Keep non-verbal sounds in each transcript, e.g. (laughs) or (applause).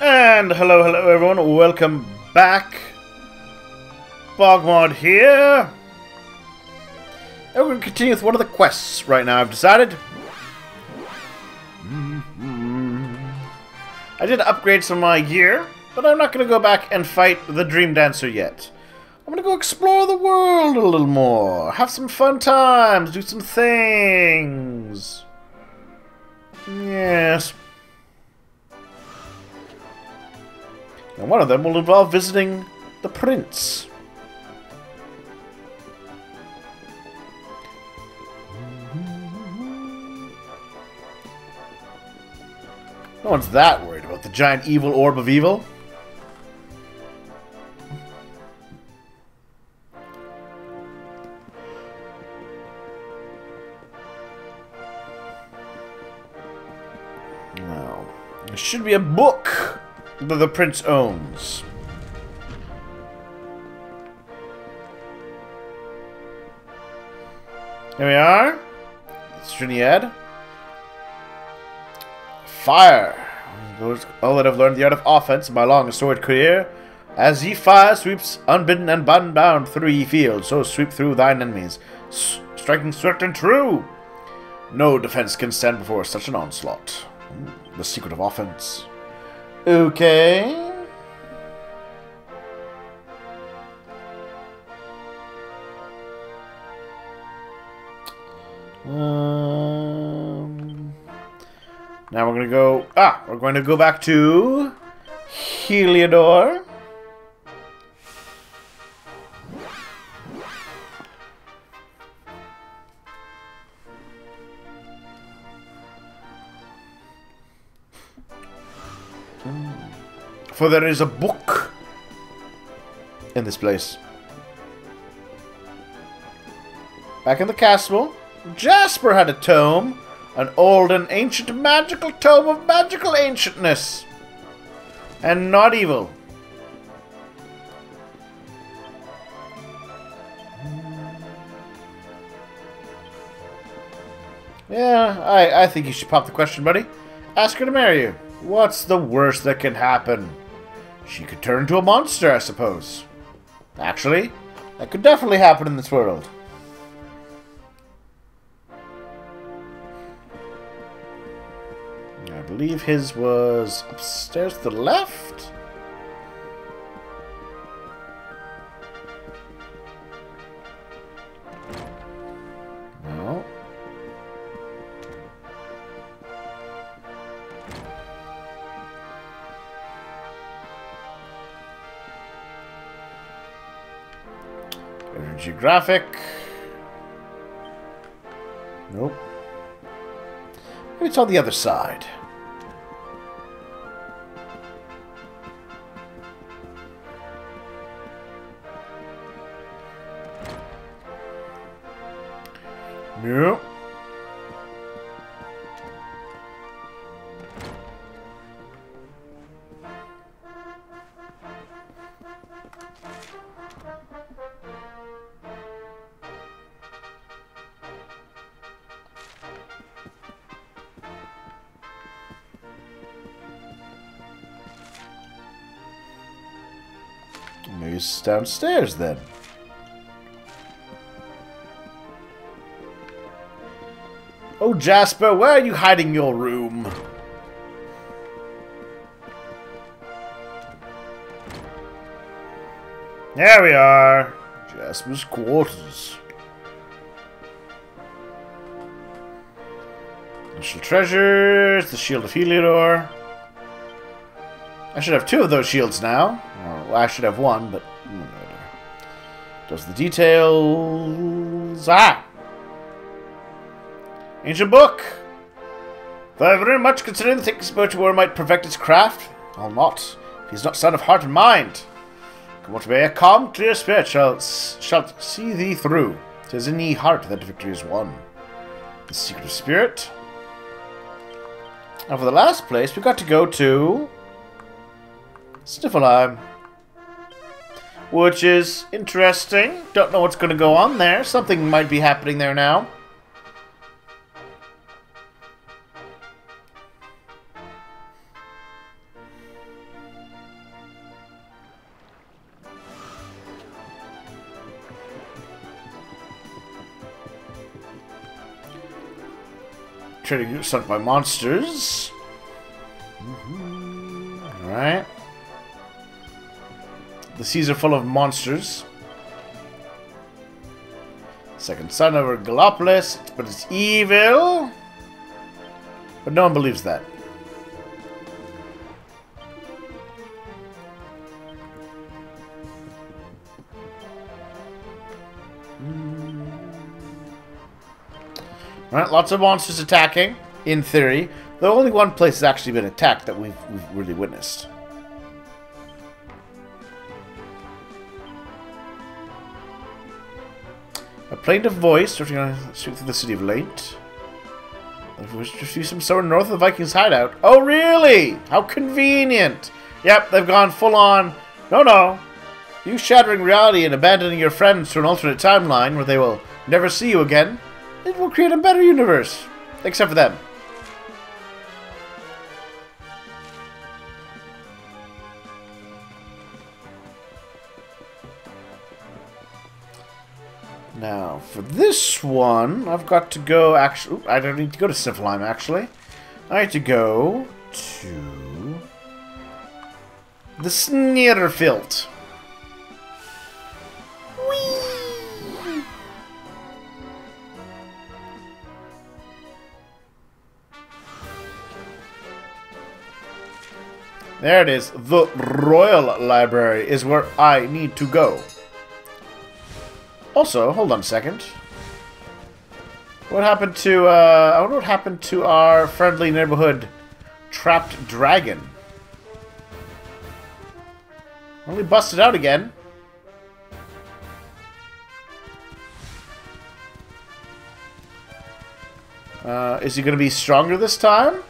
And hello, hello everyone, welcome back. Bogmod here. And we're going to continue with one of the quests right now, I've decided. I did upgrade some of my gear, but I'm not going to go back and fight the Dream Dancer yet. I'm going to go explore the world a little more, have some fun times, do some things. Yes. And one of them will involve visiting the prince. No one's that worried about the giant evil orb of evil. No. There should be a book that the prince owns. Here we are. It's Triniad. Fire. All that have learned the art of offense in my long storied career. As ye fire sweeps unbidden and unbound through ye fields, so sweep through thine enemies, S striking swift and true. No defense can stand before such an onslaught. Hmm, the secret of offense. Okay. Um, now we're gonna go. Ah, we're going to go back to Heliodor. For there is a book in this place. Back in the castle, Jasper had a tome. An old and ancient magical tome of magical ancientness. And not evil. Yeah, I, I think you should pop the question, buddy. Ask her to marry you. What's the worst that can happen? She could turn into a monster, I suppose. Actually, that could definitely happen in this world. I believe his was upstairs to the left? Geographic. Nope. Maybe it's on the other side. Nope. Downstairs then. Oh, Jasper, where are you hiding your room? There we are. Jasper's quarters. Ancient treasures, the shield of Heliodor. I should have two of those shields now. Well, I should have one, but... hmm. Does the details... Ah! Ancient book! Though I very much considering the thick spiritual war might perfect its craft, I'll not. If he's not son of heart and mind. Come what may, a calm, clear spirit shall, shall see thee through. Tis in ye heart that victory is won. The secret of spirit. And for the last place, we've got to go to... Sniflheim which is interesting. Don't know what's going to go on there. Something might be happening there now. Trying to get by monsters. Mm -hmm. Alright. The seas are full of monsters. Second son of Gallopolis, but it's evil. But no one believes that. Right, lots of monsters attacking, in theory. The only one place has actually been attacked that we've, we've really witnessed. Plaintive voice street through the city of Late. We see some somewhere north of the Vikings' hideout. Oh, really? How convenient. Yep, they've gone full on. No, no. You shattering reality and abandoning your friends to an alternate timeline where they will never see you again. It will create a better universe. Except for them. Now, for this one, I've got to go actually... I don't need to go to Niflheim, actually. I need to go to... The Sneerfield. Whee! There it is. The Royal Library is where I need to go. Also, hold on a second. What happened to, uh, I wonder what happened to our friendly neighborhood trapped dragon. Only busted out again. Uh, is he going to be stronger this time?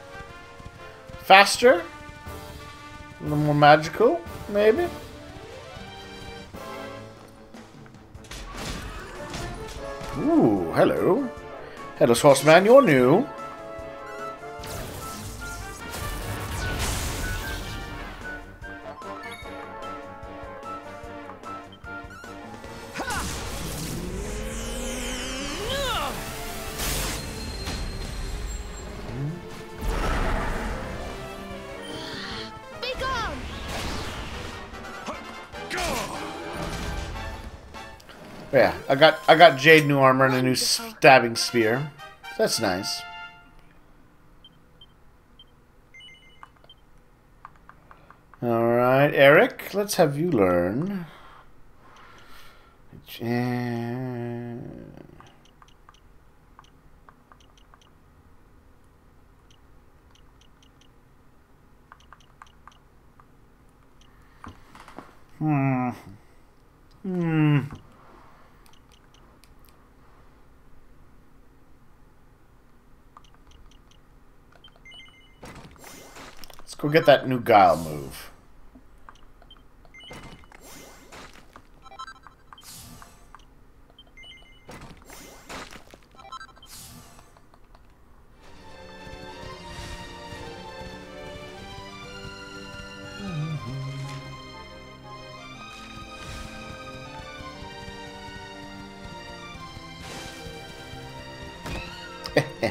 Faster? A little more magical, maybe? Ooh, hello. Hello, horseman, you're new. Yeah, I got I got jade new armor and a new stabbing spear. That's nice. All right, Erik, let's have you learn. Hmm. Hmm. Go get that new Guile move.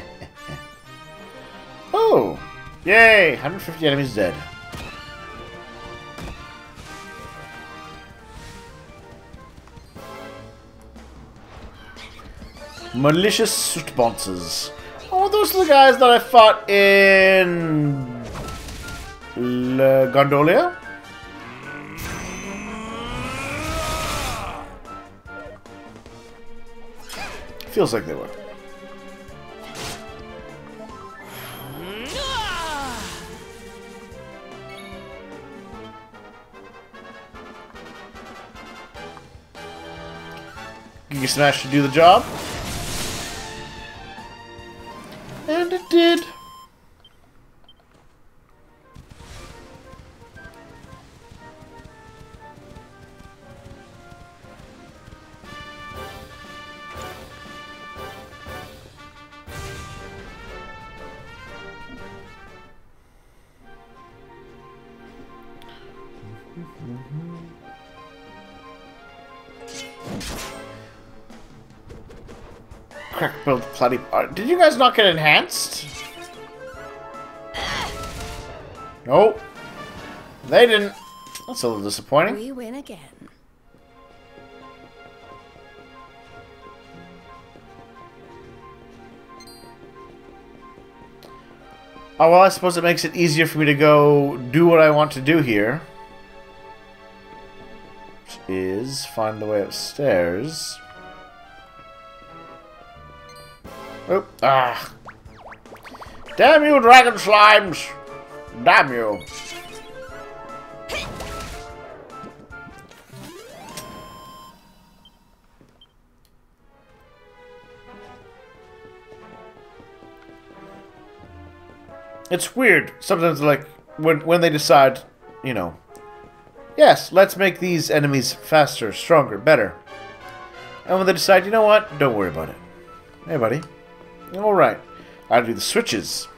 (laughs) Yay! 150 enemies dead. Malicious soot monsters. Oh, those are the guys that I fought in... Le Gondolia? Feels like they were. Giga Smash to do the job. plenty... Uh, did you guys not get enhanced? Nope. They didn't. That's a little disappointing. We win again. Oh, well, I suppose it makes it easier for me to go do what I want to do here. Which is find the way upstairs. Oop. Ah. Damn you, dragon slimes! Damn you. It's weird. Sometimes, like, when, when they decide, you know, yes, let's make these enemies faster, stronger, better. And when they decide, you know what, don't worry about it. Hey, buddy. Alright. I'll do the switches.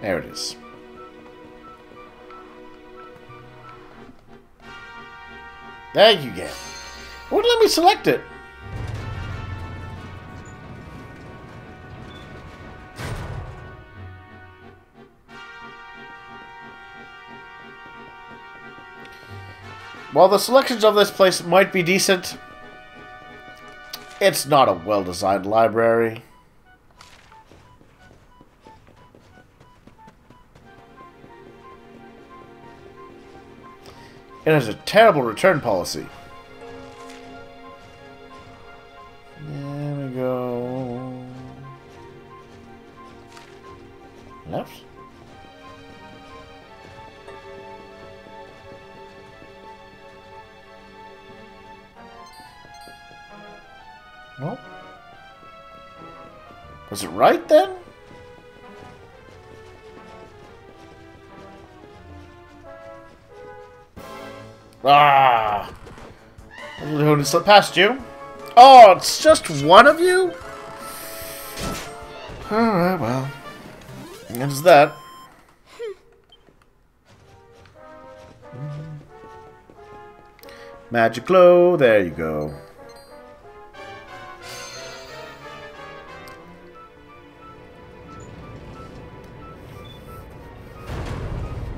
There it is. There you, Gab. Wouldn't let me select it. While the selections of this place might be decent, it's not a well-designed library. It has a terrible return policy. There we go. Left? Nope. Was it right then? Who slip past you? Oh, it's just one of you? Alright, well. There's that. Magic glow, there you go.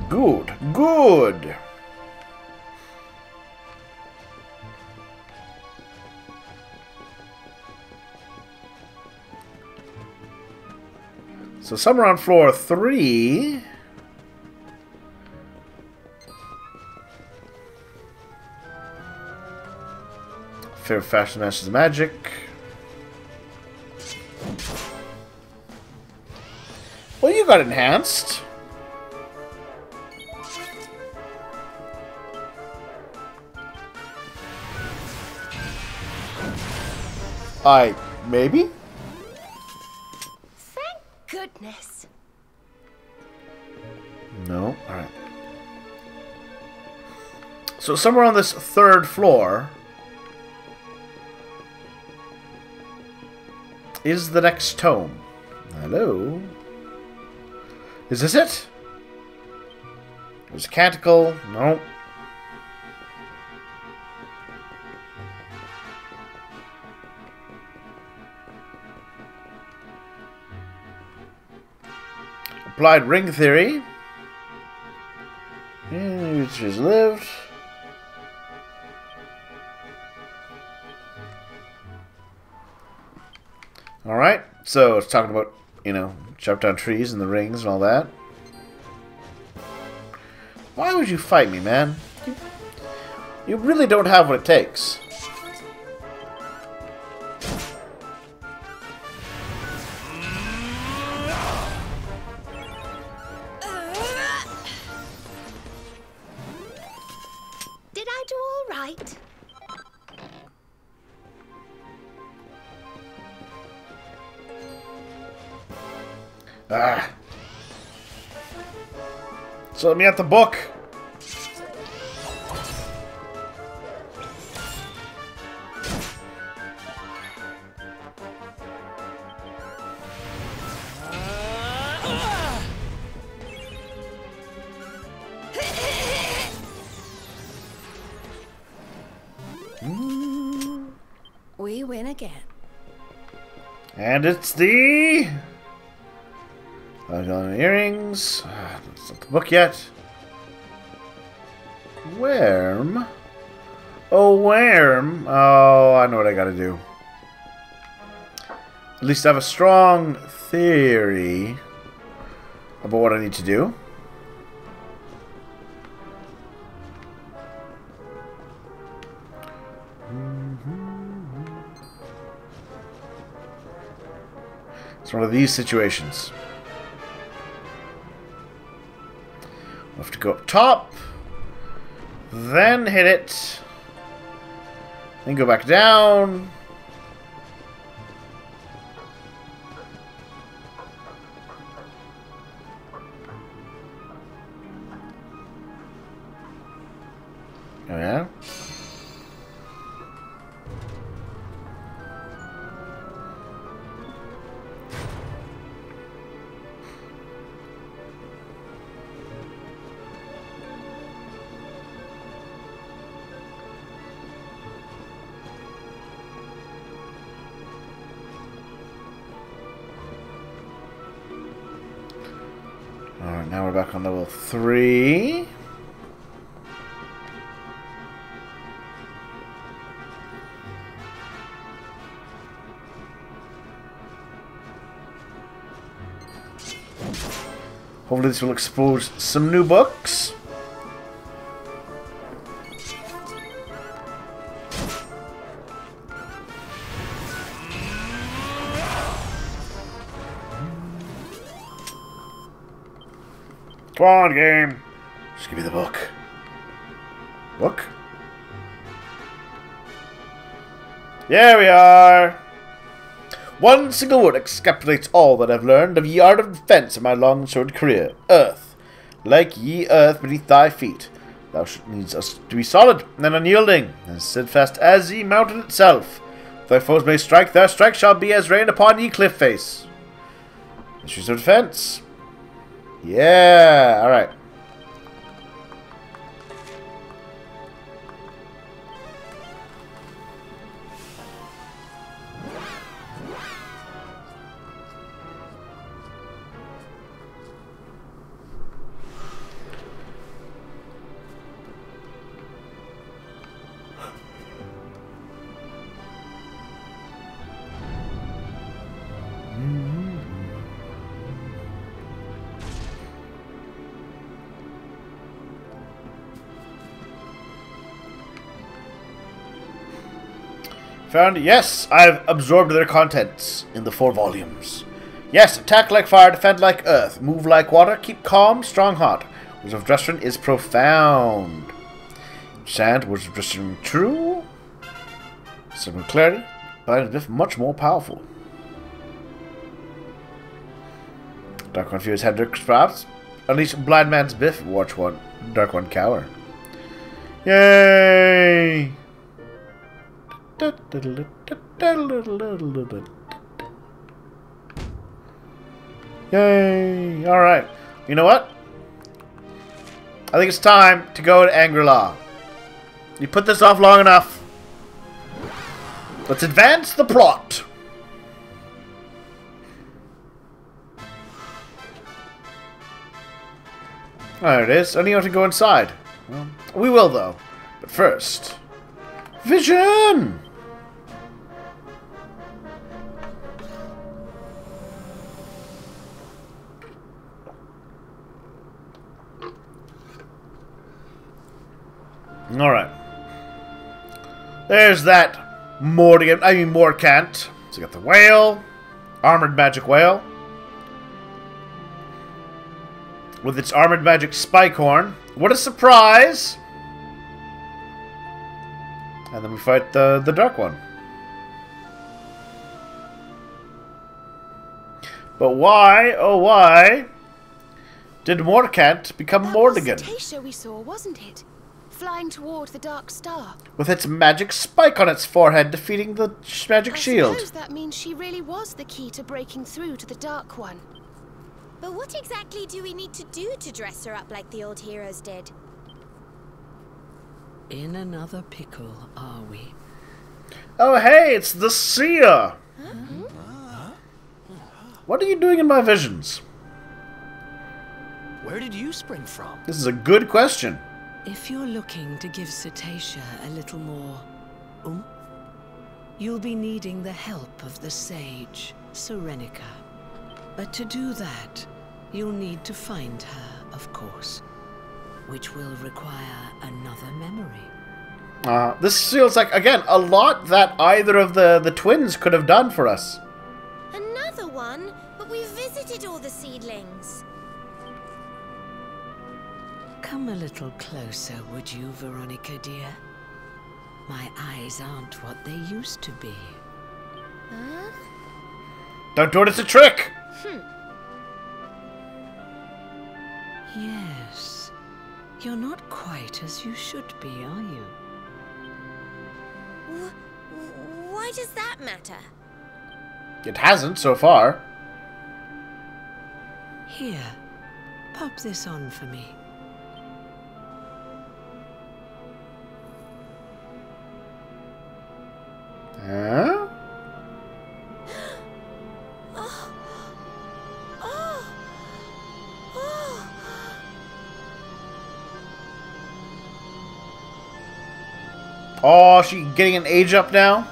Good, good. So somewhere on floor three. Fair Fashion Masters Magic. Well, you got enhanced. I maybe? So somewhere on this third floor is the next tome. Hello? Is this it? There's a canticle. No. Applied ring theory. Yeah, Which has lived. So it's talking about, you know, chop down trees and the rings and all that. Why would you fight me, man? You, you really don't have what it takes. Let me at the book. We win again. And it's the... Got earrings. It's not the book yet. Worm? Oh, worm. Oh, I know what I gotta do. At least I have a strong theory about what I need to do. It's one of these situations. Have to go up top, then hit it, then go back down. 3. Hopefully this will expose some new books. Come on, game. Just give me the book. Book? Here we are. One single word encapsulates all that I've learned of ye art of defence in my long sword career. Earth. Like ye earth beneath thy feet. Thou should needs us to be solid and unyielding, and steadfast as ye mountain itself. If thy foes may strike, their strike shall be as rain upon ye cliff face. Issues of defence. Yeah, alright. Found, yes, I've absorbed their contents in the four volumes. Yes, attack like fire, defend like earth, move like water, keep calm, strong heart. Words of Dresden is profound. Sand, words of Dresden true. Simple clarity, but much more powerful. Dark One fears Hendrix, perhaps. Unleash Blind Man's Biff, watch one. Dark One cower. Yay! Yay! Alright. You know what? I think it's time to go to Angri-La. You put this off long enough. Let's advance the plot. There it is. I need to go inside. Well, we will, though. But first... Vision! Alright. There's that Mordegon, I mean Morcant. So you got the whale, armored magic whale. With its armored magic spike horn. What a surprise! And then we fight the, the dark one. But why, oh why, did Morcant become That was Mordegon? Cetacea we saw, wasn't it? Flying toward the Dark Star. With its magic spike on its forehead defeating the sh- magic I shield. suppose that means she really was the key to breaking through to the Dark One. But what exactly do we need to do to dress her up like the old heroes did? In another pickle, are we? Oh hey, it's the seer! What are you doing in my visions? Where did you spring from? This is a good question. If you're looking to give Cetacea a little more oomph, you'll be needing the help of the sage, Serenica. But to do that, you'll need to find her, of course, which will require another memory. Uh, this feels like, again, a lot that either of the, the twins could have done for us. Another one? But we visited all the seedlings. Come a little closer, would you, Veronica, dear? My eyes aren't what they used to be. Don't do it, it's a trick! Hmm. Yes. You're not quite as you should be, are you? Wh- why does that matter? It hasn't so far. Here, pop this on for me. Huh? Oh. She getting an age up now?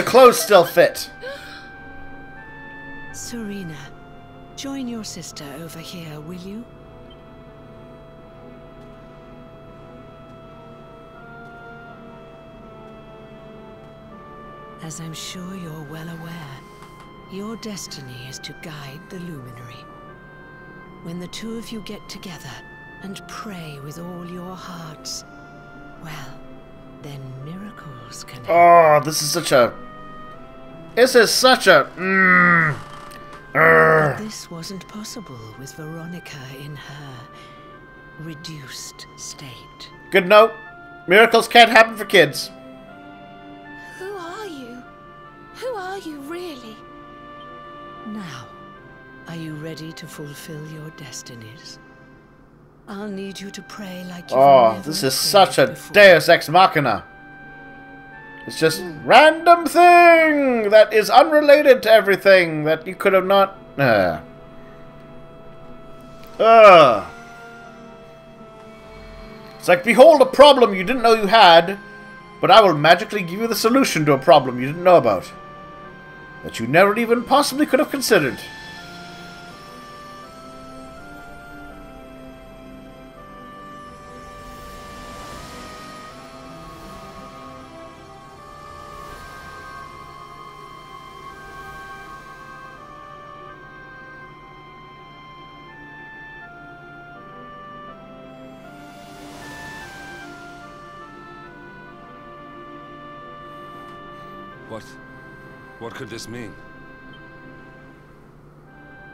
The clothes still fit. Serena, join your sister over here, will you? As I'm sure you're well aware, your destiny is to guide the Luminary. When the two of you get together and pray with all your hearts, well, then miracles can happen. Oh, this is such a. This is such a. Mm, Urgh. This wasn't possible with Veronica in her reduced state. Good note. Miracles can't happen for kids. Who are you? Who are you really? Now, are you ready to fulfill your destinies? I'll need you to pray like you've Oh, this is such a before. deus ex machina. It's just random thing that is unrelated to everything that you could have not. Uh. Ugh. It's like, behold a problem you didn't know you had, but I will magically give you the solution to a problem you didn't know about. That you never even possibly could have considered. What? What could this mean?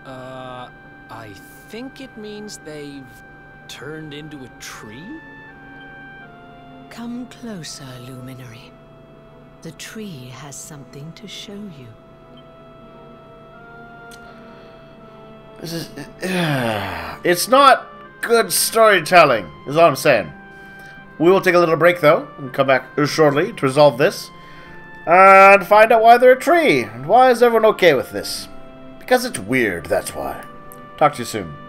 Uh, I think it means they've turned into a tree? Come closer, Luminary. The tree has something to show you. This is. (sighs) It's not good storytelling, is all I'm saying. We will take a little break, though, and come back shortly to resolve this. And find out why they're a tree, and why is everyone okay with this. Because it's weird, that's why. Talk to you soon.